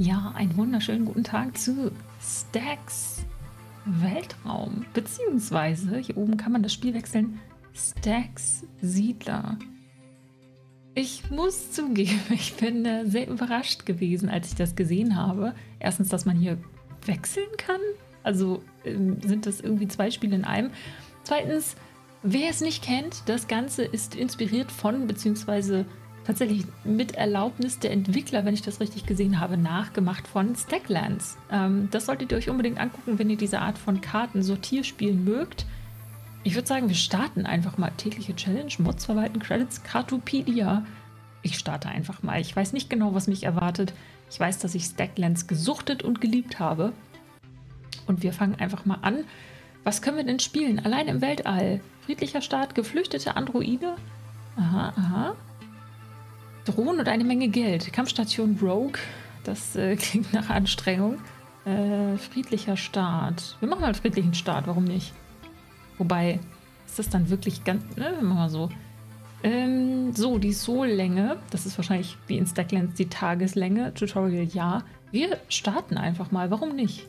Ja, einen wunderschönen guten Tag zu Stacks Weltraum. Beziehungsweise, hier oben kann man das Spiel wechseln, Stacks Siedler. Ich muss zugeben, ich bin äh, sehr überrascht gewesen, als ich das gesehen habe. Erstens, dass man hier wechseln kann. Also ähm, sind das irgendwie zwei Spiele in einem. Zweitens, wer es nicht kennt, das Ganze ist inspiriert von, beziehungsweise tatsächlich mit Erlaubnis der Entwickler, wenn ich das richtig gesehen habe, nachgemacht von Stacklands. Ähm, das solltet ihr euch unbedingt angucken, wenn ihr diese Art von Karten-Sortierspielen mögt. Ich würde sagen, wir starten einfach mal tägliche Challenge, Mods verwalten, Credits, Cartopedia. Ich starte einfach mal. Ich weiß nicht genau, was mich erwartet. Ich weiß, dass ich Stacklands gesuchtet und geliebt habe. Und wir fangen einfach mal an. Was können wir denn spielen? Allein im Weltall. Friedlicher Start, geflüchtete Androide. Aha, aha. Drohnen und eine Menge Geld. Kampfstation Rogue. Das äh, klingt nach Anstrengung. Äh, friedlicher Start. Wir machen mal einen friedlichen Start, warum nicht? Wobei, ist das dann wirklich ganz. Ne, machen wir mal so. Ähm, so, die Soul-Länge. Das ist wahrscheinlich wie in Stacklands die Tageslänge. Tutorial ja. Wir starten einfach mal. Warum nicht?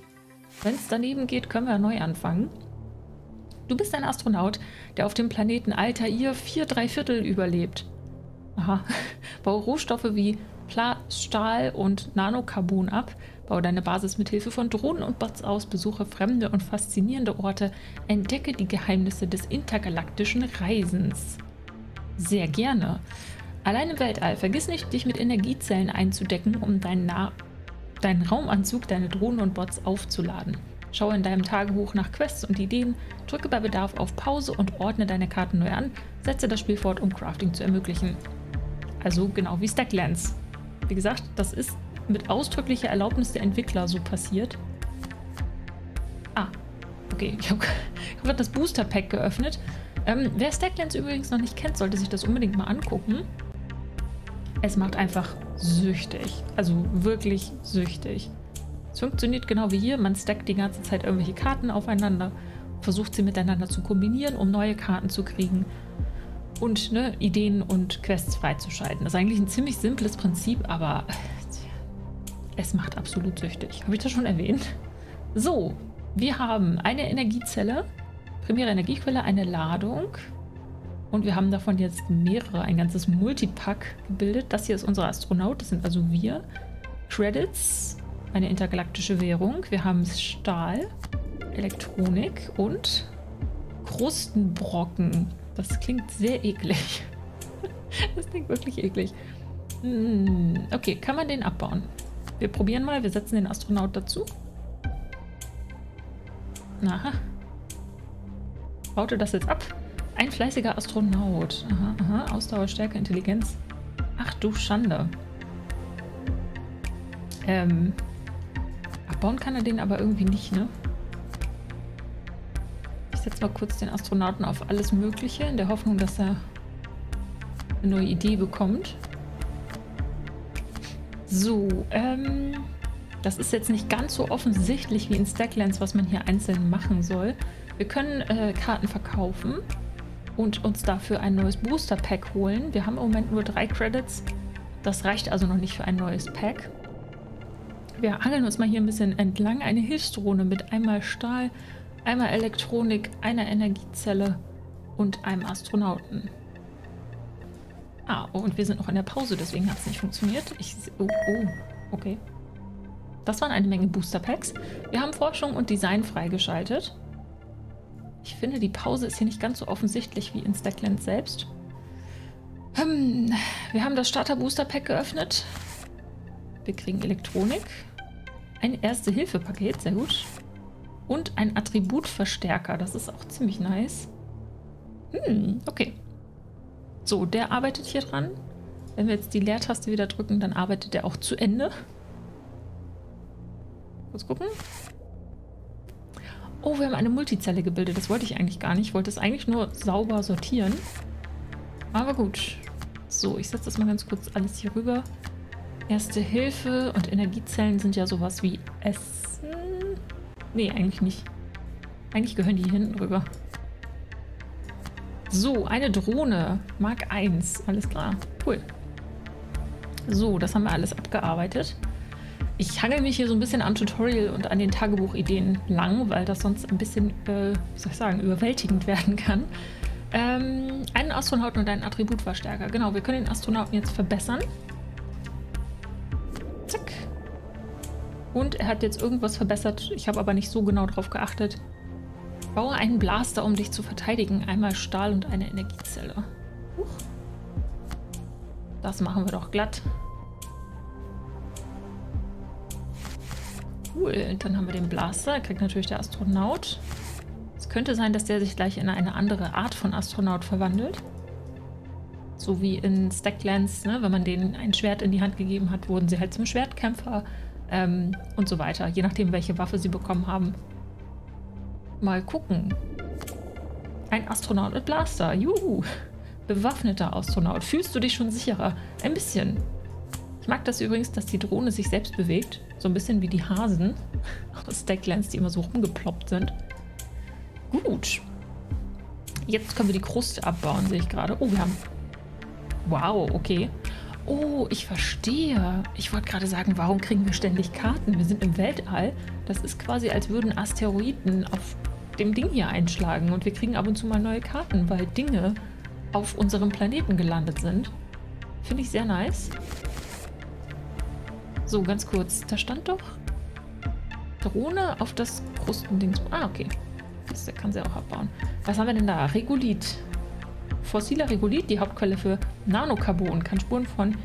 Wenn es daneben geht, können wir neu anfangen. Du bist ein Astronaut, der auf dem Planeten Altair 4 3 Viertel überlebt. Aha. Bau Rohstoffe wie Pla Stahl und Nanocarbon ab. Baue deine Basis mit Hilfe von Drohnen und Bots aus. Besuche fremde und faszinierende Orte. Entdecke die Geheimnisse des intergalaktischen Reisens. Sehr gerne. Allein im Weltall. Vergiss nicht, dich mit Energiezellen einzudecken, um deinen, Na deinen Raumanzug, deine Drohnen und Bots aufzuladen. Schaue in deinem Tagebuch nach Quests und Ideen, drücke bei Bedarf auf Pause und ordne deine Karten neu an. Setze das Spiel fort, um Crafting zu ermöglichen. Also genau wie Stacklands. Wie gesagt, das ist mit ausdrücklicher Erlaubnis der Entwickler so passiert. Ah, okay. Ich habe hab gerade das Booster Pack geöffnet. Ähm, wer Stacklands übrigens noch nicht kennt, sollte sich das unbedingt mal angucken. Es macht einfach süchtig. Also wirklich süchtig. Es funktioniert genau wie hier. Man stackt die ganze Zeit irgendwelche Karten aufeinander, versucht sie miteinander zu kombinieren, um neue Karten zu kriegen und ne, Ideen und Quests freizuschalten. Das ist eigentlich ein ziemlich simples Prinzip, aber es macht absolut süchtig. Habe ich das schon erwähnt? So, wir haben eine Energiezelle, primäre Energiequelle, eine Ladung und wir haben davon jetzt mehrere, ein ganzes Multipack gebildet. Das hier ist unser Astronaut, das sind also wir. Credits, eine intergalaktische Währung. Wir haben Stahl, Elektronik und Krustenbrocken. Das klingt sehr eklig. Das klingt wirklich eklig. Hm, okay, kann man den abbauen? Wir probieren mal. Wir setzen den Astronaut dazu. Aha. Baute das jetzt ab? Ein fleißiger Astronaut. Aha, aha. Ausdauer, Stärke, Intelligenz. Ach du Schande. Ähm. Abbauen kann er den aber irgendwie nicht, ne? Ich setze mal kurz den Astronauten auf alles Mögliche, in der Hoffnung, dass er eine neue Idee bekommt. So, ähm, das ist jetzt nicht ganz so offensichtlich wie in Stacklands, was man hier einzeln machen soll. Wir können äh, Karten verkaufen und uns dafür ein neues Booster Pack holen. Wir haben im Moment nur drei Credits. Das reicht also noch nicht für ein neues Pack. Wir hangeln uns mal hier ein bisschen entlang. Eine Hilfsdrohne mit einmal Stahl, einmal Elektronik, einer Energiezelle und einem Astronauten. Ah, oh, und wir sind noch in der Pause, deswegen hat es nicht funktioniert. Ich, oh, oh, okay. Das waren eine Menge Booster Packs. Wir haben Forschung und Design freigeschaltet. Ich finde, die Pause ist hier nicht ganz so offensichtlich wie in Stackland selbst. Hm, wir haben das Starter Booster Pack geöffnet. Wir kriegen Elektronik. Ein Erste-Hilfe-Paket, sehr gut. Und ein Attributverstärker. Das ist auch ziemlich nice. Hm, okay. So, der arbeitet hier dran. Wenn wir jetzt die Leertaste wieder drücken, dann arbeitet der auch zu Ende. Kurz gucken. Oh, wir haben eine Multizelle gebildet. Das wollte ich eigentlich gar nicht. Ich wollte es eigentlich nur sauber sortieren. Aber gut. So, ich setze das mal ganz kurz alles hier rüber. Erste Hilfe und Energiezellen sind ja sowas wie Essen. Nee, eigentlich nicht. Eigentlich gehören die hinten rüber. So, eine Drohne. Mark 1. Alles klar. Cool. So, das haben wir alles abgearbeitet. Ich hangel mich hier so ein bisschen am Tutorial und an den Tagebuchideen lang, weil das sonst ein bisschen, äh, wie soll ich sagen, überwältigend werden kann. Ähm, einen Astronauten und einen Attributverstärker. Genau, wir können den Astronauten jetzt verbessern. Und er hat jetzt irgendwas verbessert. Ich habe aber nicht so genau drauf geachtet. Baue einen Blaster, um dich zu verteidigen. Einmal Stahl und eine Energiezelle. Huch. Das machen wir doch glatt. Cool, dann haben wir den Blaster. Kriegt natürlich der Astronaut. Es könnte sein, dass der sich gleich in eine andere Art von Astronaut verwandelt. So wie in Stacklands, ne? wenn man denen ein Schwert in die Hand gegeben hat, wurden sie halt zum Schwertkämpfer ähm, und so weiter. Je nachdem, welche Waffe sie bekommen haben. Mal gucken. Ein Astronaut mit Blaster. Juhu. Bewaffneter Astronaut. Fühlst du dich schon sicherer? Ein bisschen. Ich mag das übrigens, dass die Drohne sich selbst bewegt. So ein bisschen wie die Hasen aus Stacklands, die immer so rumgeploppt sind. Gut. Jetzt können wir die Kruste abbauen, sehe ich gerade. Oh, wir haben... Wow, okay. Oh, ich verstehe. Ich wollte gerade sagen, warum kriegen wir ständig Karten? Wir sind im Weltall. Das ist quasi, als würden Asteroiden auf dem Ding hier einschlagen. Und wir kriegen ab und zu mal neue Karten, weil Dinge auf unserem Planeten gelandet sind. Finde ich sehr nice. So, ganz kurz. Da stand doch Drohne auf das Krustendings. Ah, okay. Das kann sie auch abbauen. Was haben wir denn da? Regulit. Fossiler Regulit, die Hauptquelle für Nanocarbon, kann Spuren von,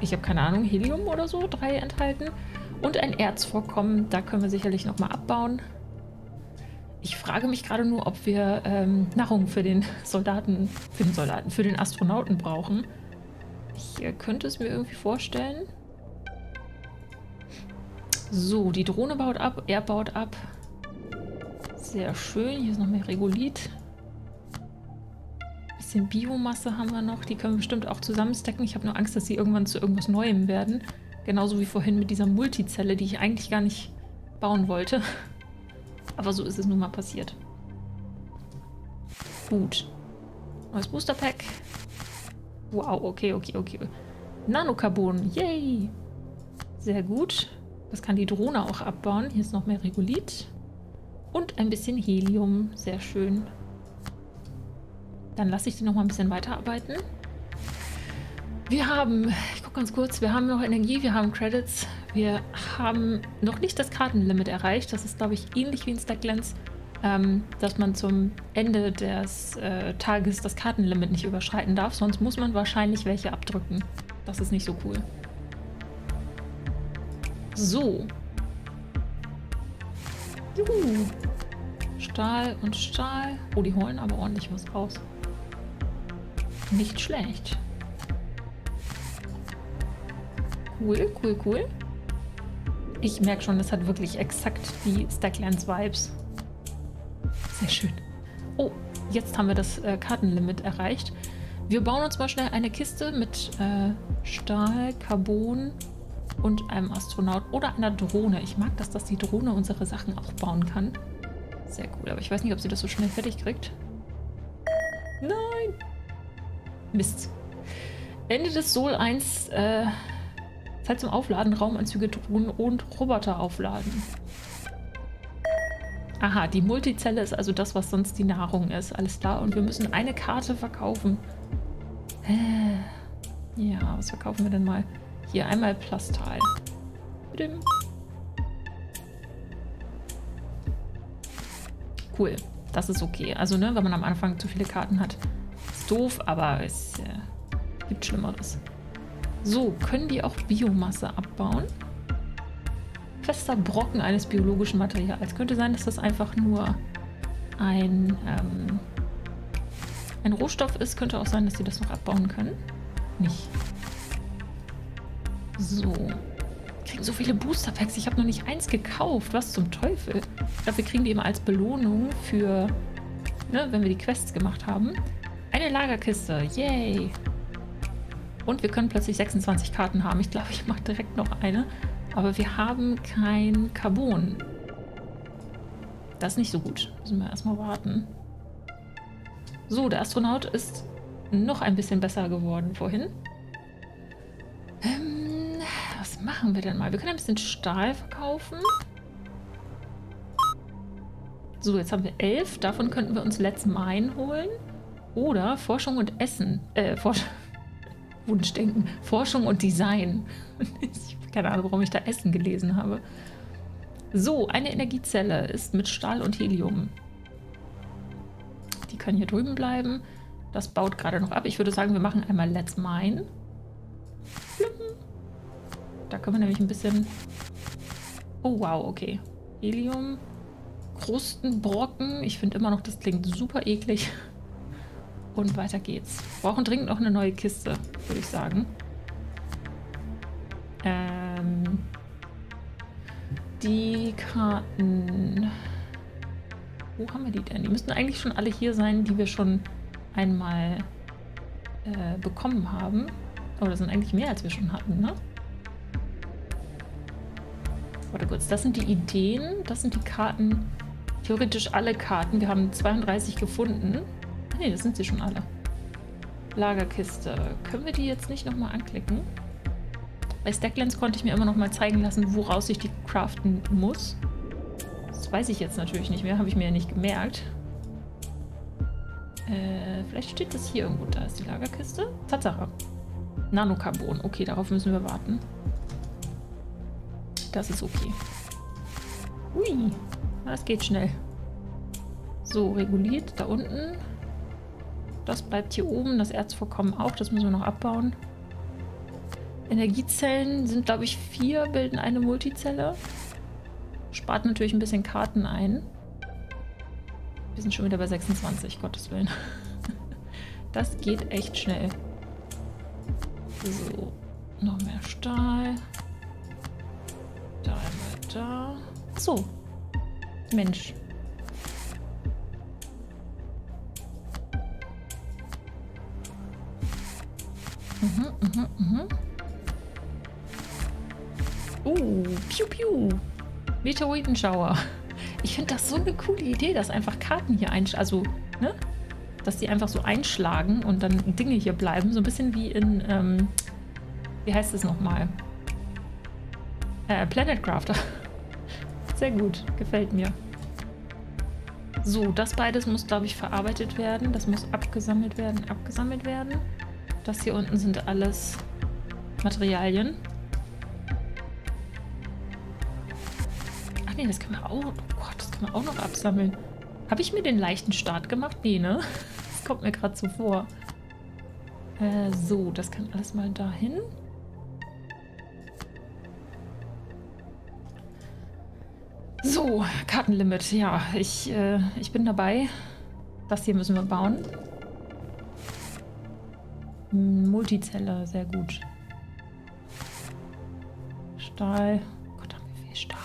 ich habe keine Ahnung, Helium oder so, drei enthalten. Und ein Erzvorkommen, da können wir sicherlich nochmal abbauen. Ich frage mich gerade nur, ob wir ähm, Nahrung für den Soldaten, für den Soldaten, für den Astronauten brauchen. Ich äh, könnte es mir irgendwie vorstellen. So, die Drohne baut ab, er baut ab. Sehr schön. Hier ist noch mehr Regolith. Bisschen Biomasse haben wir noch. Die können wir bestimmt auch zusammenstecken. Ich habe nur Angst, dass sie irgendwann zu irgendwas Neuem werden. Genauso wie vorhin mit dieser Multizelle, die ich eigentlich gar nicht bauen wollte. Aber so ist es nun mal passiert. Gut. Neues Boosterpack. Wow, okay, okay, okay. Nanocarbon, yay! Sehr gut. Das kann die Drohne auch abbauen. Hier ist noch mehr Regolith. Und ein bisschen Helium. Sehr schön. Dann lasse ich die noch mal ein bisschen weiterarbeiten. Wir haben, ich gucke ganz kurz, wir haben noch Energie, wir haben Credits. Wir haben noch nicht das Kartenlimit erreicht. Das ist, glaube ich, ähnlich wie in Stacklands, ähm, dass man zum Ende des äh, Tages das Kartenlimit nicht überschreiten darf. Sonst muss man wahrscheinlich welche abdrücken. Das ist nicht so cool. So. Juhu. Stahl und Stahl. Oh, die holen aber ordentlich was raus. Nicht schlecht. Cool, cool, cool. Ich merke schon, das hat wirklich exakt die Stacklands-Vibes. Sehr schön. Oh, jetzt haben wir das äh, Kartenlimit erreicht. Wir bauen uns mal schnell eine Kiste mit äh, Stahl, Carbon und einem Astronaut oder einer Drohne. Ich mag das, dass die Drohne unsere Sachen auch bauen kann. Sehr cool, aber ich weiß nicht, ob sie das so schnell fertig kriegt. Nein! Mist. Ende des Sol 1. Äh, Zeit zum Aufladen, Raumanzüge, Drohnen und Roboter aufladen. Aha, die Multizelle ist also das, was sonst die Nahrung ist. Alles klar. Und wir müssen eine Karte verkaufen. Äh, ja, was verkaufen wir denn mal? Hier einmal Plastal. Cool. Das ist okay. Also, ne, wenn man am Anfang zu viele Karten hat, doof, aber es äh, gibt Schlimmeres. So, können die auch Biomasse abbauen? Fester Brocken eines biologischen Materials. Könnte sein, dass das einfach nur ein, ähm, ein Rohstoff ist. Könnte auch sein, dass sie das noch abbauen können. Nicht. So. Wir kriegen so viele Booster Packs. Ich habe noch nicht eins gekauft. Was zum Teufel? Ich glaube, wir kriegen die immer als Belohnung für, ne, wenn wir die Quests gemacht haben. Eine Lagerkiste. Yay. Und wir können plötzlich 26 Karten haben. Ich glaube, ich mache direkt noch eine. Aber wir haben kein Carbon. Das ist nicht so gut. Müssen wir erstmal warten. So, der Astronaut ist noch ein bisschen besser geworden vorhin. Ähm, Was machen wir denn mal? Wir können ein bisschen Stahl verkaufen. So, jetzt haben wir elf. Davon könnten wir uns Let's Mine holen. Oder Forschung und Essen. Äh, Forschung. Wunschdenken. Forschung und Design. ich habe keine Ahnung, warum ich da Essen gelesen habe. So, eine Energiezelle ist mit Stahl und Helium. Die können hier drüben bleiben. Das baut gerade noch ab. Ich würde sagen, wir machen einmal Let's Mine. Da können wir nämlich ein bisschen... Oh, wow, okay. Helium. Krustenbrocken. Ich finde immer noch, das klingt super eklig. Und weiter geht's. Wir brauchen dringend noch eine neue Kiste, würde ich sagen. Ähm, die Karten... Wo haben wir die denn? Die müssten eigentlich schon alle hier sein, die wir schon einmal äh, bekommen haben. Aber das sind eigentlich mehr, als wir schon hatten, ne? Warte kurz, das sind die Ideen, das sind die Karten, theoretisch alle Karten. Wir haben 32 gefunden. Ne, das sind sie schon alle. Lagerkiste. Können wir die jetzt nicht nochmal anklicken? Bei Stacklands konnte ich mir immer noch mal zeigen lassen, woraus ich die craften muss. Das weiß ich jetzt natürlich nicht mehr, habe ich mir ja nicht gemerkt. Äh, vielleicht steht das hier irgendwo. Da ist die Lagerkiste. Tatsache. Nanocarbon. Okay, darauf müssen wir warten. Das ist okay. Ui, das geht schnell. So, reguliert da unten. Das bleibt hier oben. Das Erzvorkommen auch. Das müssen wir noch abbauen. Energiezellen sind, glaube ich, vier, bilden eine Multizelle. Spart natürlich ein bisschen Karten ein. Wir sind schon wieder bei 26, Gottes Willen. Das geht echt schnell. So, noch mehr Stahl. Da einmal da. So. Mensch. Mhm, mhm, mhm. Uh, piu piu. Meteoritenschauer. Ich finde das so eine coole Idee, dass einfach Karten hier einschlagen. Also, ne? Dass die einfach so einschlagen und dann Dinge hier bleiben. So ein bisschen wie in, ähm, wie heißt es nochmal? Äh, Planet Crafter. Sehr gut, gefällt mir. So, das beides muss, glaube ich, verarbeitet werden. Das muss abgesammelt werden, abgesammelt werden. Das hier unten sind alles Materialien. Ach nee, das können wir auch. Oh Gott, das können wir auch noch absammeln. Habe ich mir den leichten Start gemacht? Nee, ne? Das kommt mir gerade so vor. Äh, so, das kann alles mal dahin. So, Kartenlimit. Ja, ich, äh, ich bin dabei. Das hier müssen wir bauen. Multizelle, sehr gut. Stahl. Gott, haben wir viel Stahl.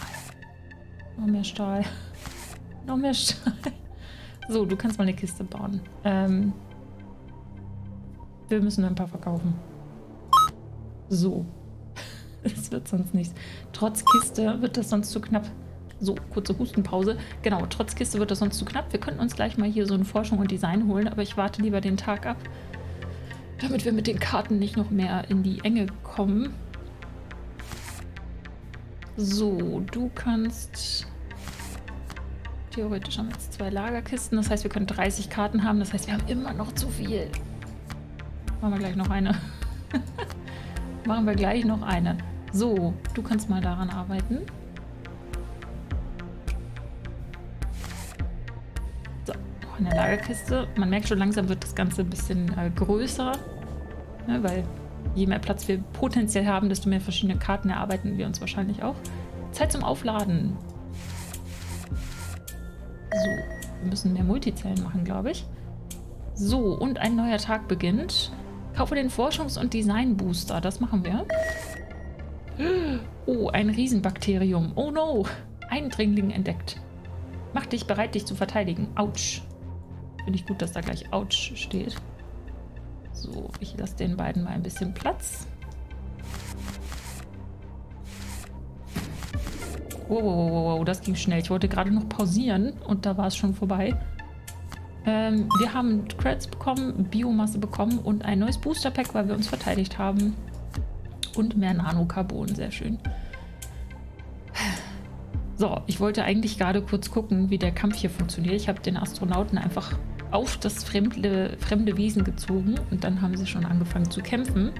Noch mehr Stahl. Noch mehr Stahl. So, du kannst mal eine Kiste bauen. Ähm, wir müssen ein paar verkaufen. So. Es wird sonst nichts. Trotz Kiste wird das sonst zu knapp. So, kurze Hustenpause. Genau, trotz Kiste wird das sonst zu knapp. Wir könnten uns gleich mal hier so eine Forschung und Design holen, aber ich warte lieber den Tag ab, damit wir mit den Karten nicht noch mehr in die Enge kommen. So, du kannst... Theoretisch haben wir jetzt zwei Lagerkisten. Das heißt, wir können 30 Karten haben. Das heißt, wir haben immer noch zu viel. Machen wir gleich noch eine. Machen wir gleich noch eine. So, du kannst mal daran arbeiten. Auch in der Lagerkiste. Man merkt schon langsam wird das Ganze ein bisschen äh, größer, ne, weil je mehr Platz wir potenziell haben, desto mehr verschiedene Karten erarbeiten wir uns wahrscheinlich auch. Zeit zum Aufladen. So, wir müssen mehr Multizellen machen, glaube ich. So, und ein neuer Tag beginnt. Kaufe den Forschungs- und Design-Booster. Das machen wir. Oh, ein Riesenbakterium. Oh no. Eindringling entdeckt. Mach dich bereit, dich zu verteidigen. Autsch. Finde ich gut, dass da gleich Ouch steht. So, ich lasse den beiden mal ein bisschen Platz. Wow, wow, wow, wow, das ging schnell. Ich wollte gerade noch pausieren und da war es schon vorbei. Ähm, wir haben Credits bekommen, Biomasse bekommen und ein neues Booster Pack, weil wir uns verteidigt haben. Und mehr Nanocarbon, sehr schön. So, ich wollte eigentlich gerade kurz gucken, wie der Kampf hier funktioniert. Ich habe den Astronauten einfach auf das fremde, fremde Wesen gezogen und dann haben sie schon angefangen zu kämpfen.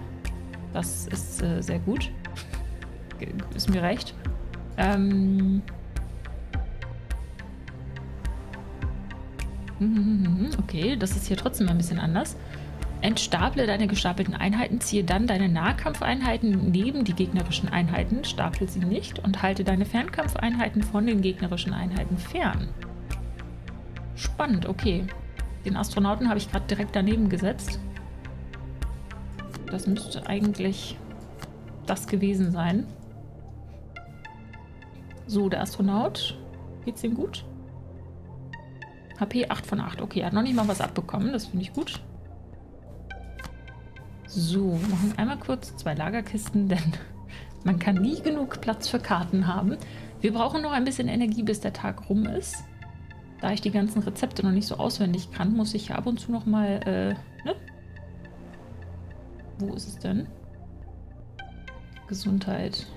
Das ist äh, sehr gut. ist mir recht. Ähm. Okay, das ist hier trotzdem ein bisschen anders. Entstaple deine gestapelten Einheiten, ziehe dann deine Nahkampfeinheiten neben die gegnerischen Einheiten, stapel sie nicht und halte deine Fernkampfeinheiten von den gegnerischen Einheiten fern. Spannend, okay. Den Astronauten habe ich gerade direkt daneben gesetzt. Das müsste eigentlich das gewesen sein. So, der Astronaut. Geht's ihm gut? HP 8 von 8. Okay, er hat noch nicht mal was abbekommen. Das finde ich gut. So, wir machen einmal kurz zwei Lagerkisten, denn man kann nie genug Platz für Karten haben. Wir brauchen noch ein bisschen Energie, bis der Tag rum ist. Da ich die ganzen Rezepte noch nicht so auswendig kann, muss ich ab und zu noch mal, äh, ne? Wo ist es denn? Gesundheit.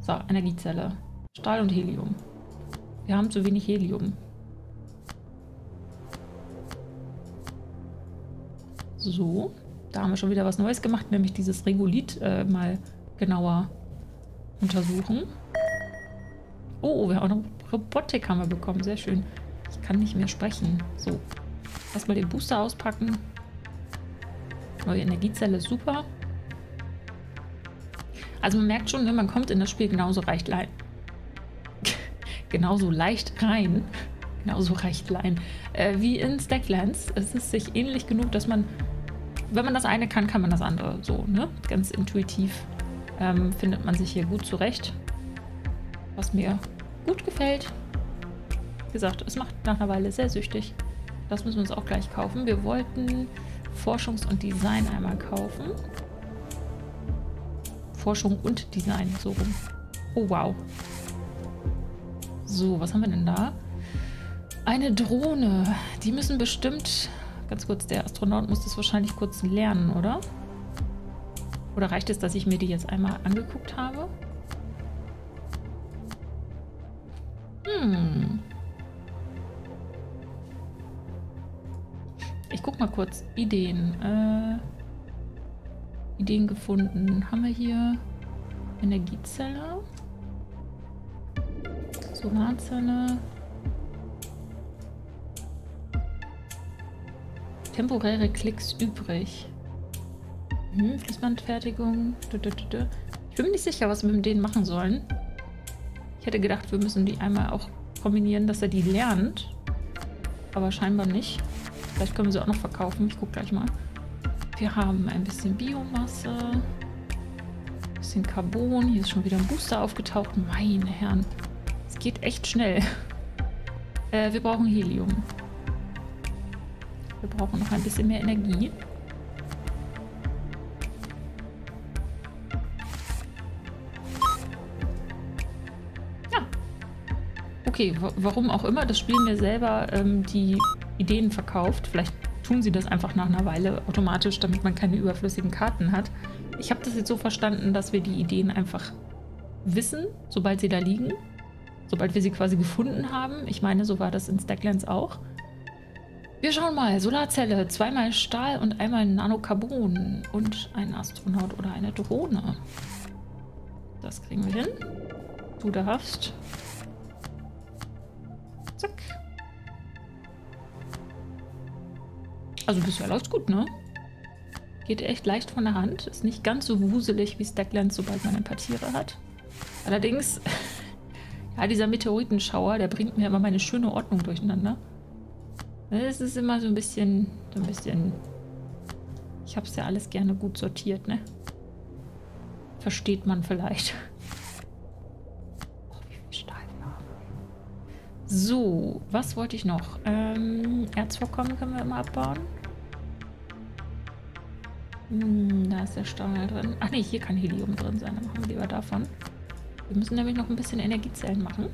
So, Energiezelle. Stahl und Helium. Wir haben zu wenig Helium. So, da haben wir schon wieder was Neues gemacht, nämlich dieses Regolith äh, mal genauer untersuchen. Oh, wir haben auch noch Robotik haben wir bekommen, sehr schön. Ich kann nicht mehr sprechen. So, erstmal den Booster auspacken. Neue Energiezelle, super. Also man merkt schon, ne, man kommt in das Spiel genauso leicht rein. genauso leicht rein. Genauso recht rein. Äh, wie in Stacklands. Es ist sich ähnlich genug, dass man, wenn man das eine kann, kann man das andere. So, ne? Ganz intuitiv ähm, findet man sich hier gut zurecht. Was mir gut gefällt. Wie gesagt, es macht nach einer Weile sehr süchtig. Das müssen wir uns auch gleich kaufen. Wir wollten Forschungs- und Design einmal kaufen. Forschung und Design, so rum. Oh, wow. So, was haben wir denn da? Eine Drohne. Die müssen bestimmt... Ganz kurz, der Astronaut muss das wahrscheinlich kurz lernen, oder? Oder reicht es, dass ich mir die jetzt einmal angeguckt habe? Hm. Ich guck mal kurz. Ideen. Äh... Ideen gefunden. Haben wir hier Energiezelle, Solarzelle, temporäre Klicks übrig. Hm, Fließbandfertigung. Ich bin mir nicht sicher, was wir mit denen machen sollen. Ich hätte gedacht, wir müssen die einmal auch kombinieren, dass er die lernt. Aber scheinbar nicht. Vielleicht können wir sie auch noch verkaufen. Ich gucke gleich mal. Wir haben ein bisschen Biomasse, ein bisschen Carbon. Hier ist schon wieder ein Booster aufgetaucht. Meine Herren, es geht echt schnell. Äh, wir brauchen Helium. Wir brauchen noch ein bisschen mehr Energie. Okay, warum auch immer das Spiel mir selber ähm, die Ideen verkauft. Vielleicht tun sie das einfach nach einer Weile automatisch, damit man keine überflüssigen Karten hat. Ich habe das jetzt so verstanden, dass wir die Ideen einfach wissen, sobald sie da liegen. Sobald wir sie quasi gefunden haben. Ich meine, so war das in Stacklands auch. Wir schauen mal. Solarzelle, zweimal Stahl und einmal Nanocarbon. Und ein Astronaut oder eine Drohne. Das kriegen wir hin. Du darfst. Zack. Also bisher läuft's gut, ne? Geht echt leicht von der Hand. Ist nicht ganz so wuselig wie Stacklands, sobald man ein paar Tiere hat. Allerdings, ja, dieser Meteoritenschauer, der bringt mir immer meine schöne Ordnung durcheinander. Es ist immer so ein bisschen, so ein bisschen... Ich hab's ja alles gerne gut sortiert, ne? Versteht man vielleicht. So, was wollte ich noch? Ähm, Erzvorkommen können wir immer abbauen. Hm, da ist der Stahl drin. Ach nee, hier kann Helium drin sein. Dann machen wir lieber davon. Wir müssen nämlich noch ein bisschen Energiezellen machen.